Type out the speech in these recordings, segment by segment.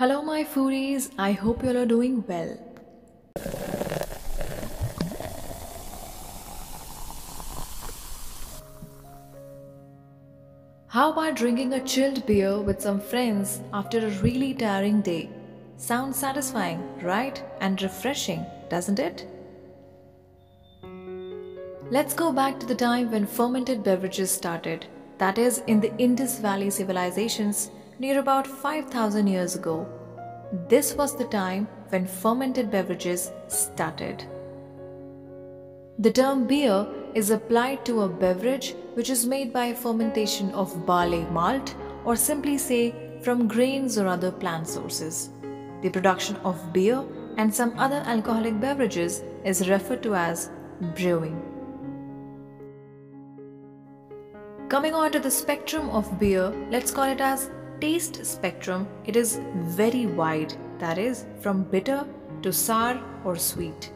Hello, my foodies. I hope you all are doing well. How about drinking a chilled beer with some friends after a really tiring day? Sounds satisfying, right? And refreshing, doesn't it? Let's go back to the time when fermented beverages started, that is, in the Indus Valley civilizations near about 5000 years ago. This was the time when fermented beverages started. The term beer is applied to a beverage which is made by fermentation of barley malt or simply say from grains or other plant sources. The production of beer and some other alcoholic beverages is referred to as brewing. Coming on to the spectrum of beer, let's call it as taste spectrum. It is very wide, that is, from bitter to sour or sweet.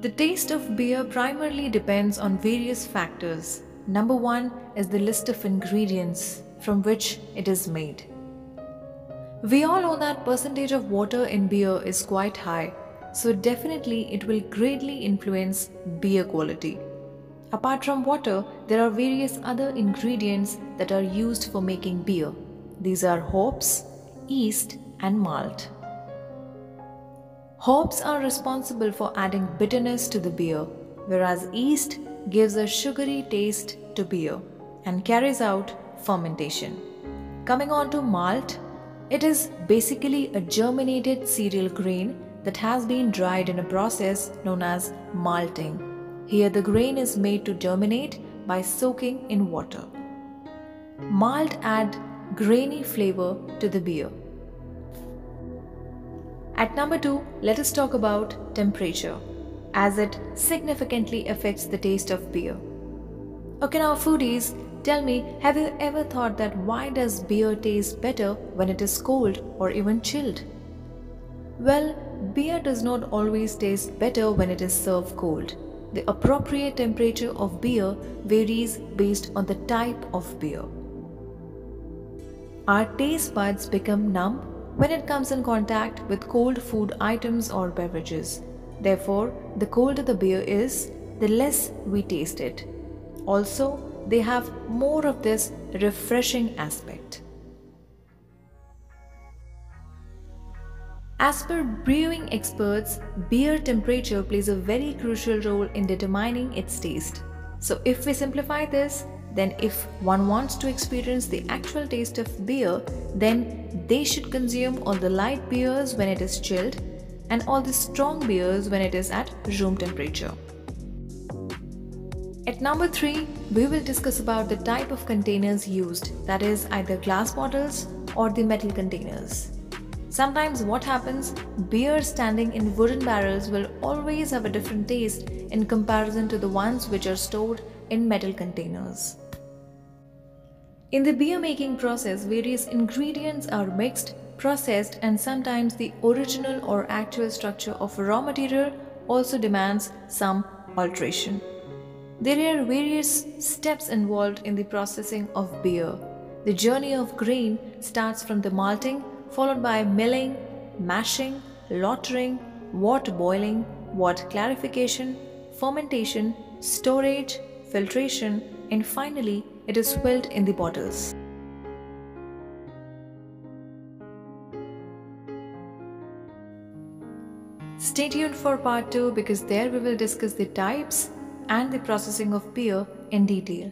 The taste of beer primarily depends on various factors. Number one is the list of ingredients from which it is made. We all know that percentage of water in beer is quite high, so definitely it will greatly influence beer quality. Apart from water, there are various other ingredients that are used for making beer. These are hops, yeast, and malt. Hops are responsible for adding bitterness to the beer, whereas yeast gives a sugary taste to beer and carries out fermentation. Coming on to malt, it is basically a germinated cereal grain that has been dried in a process known as malting. Here, the grain is made to germinate by soaking in water. Malt add grainy flavor to the beer. At number 2, let us talk about temperature as it significantly affects the taste of beer. Okay now foodies, tell me have you ever thought that why does beer taste better when it is cold or even chilled? Well, beer does not always taste better when it is served cold. The appropriate temperature of beer varies based on the type of beer. Our taste buds become numb when it comes in contact with cold food items or beverages. Therefore, the colder the beer is, the less we taste it. Also, they have more of this refreshing aspect. As per brewing experts, beer temperature plays a very crucial role in determining its taste. So if we simplify this, then if one wants to experience the actual taste of beer, then they should consume all the light beers when it is chilled and all the strong beers when it is at room temperature. At number 3, we will discuss about the type of containers used, that is either glass bottles or the metal containers. Sometimes what happens, beer standing in wooden barrels will always have a different taste in comparison to the ones which are stored in metal containers. In the beer making process, various ingredients are mixed, processed and sometimes the original or actual structure of raw material also demands some alteration. There are various steps involved in the processing of beer. The journey of grain starts from the malting, followed by milling, mashing, lautering, wort boiling, wort clarification, fermentation, storage, filtration, and finally it is filled in the bottles. Stay tuned for part 2 because there we will discuss the types and the processing of beer in detail.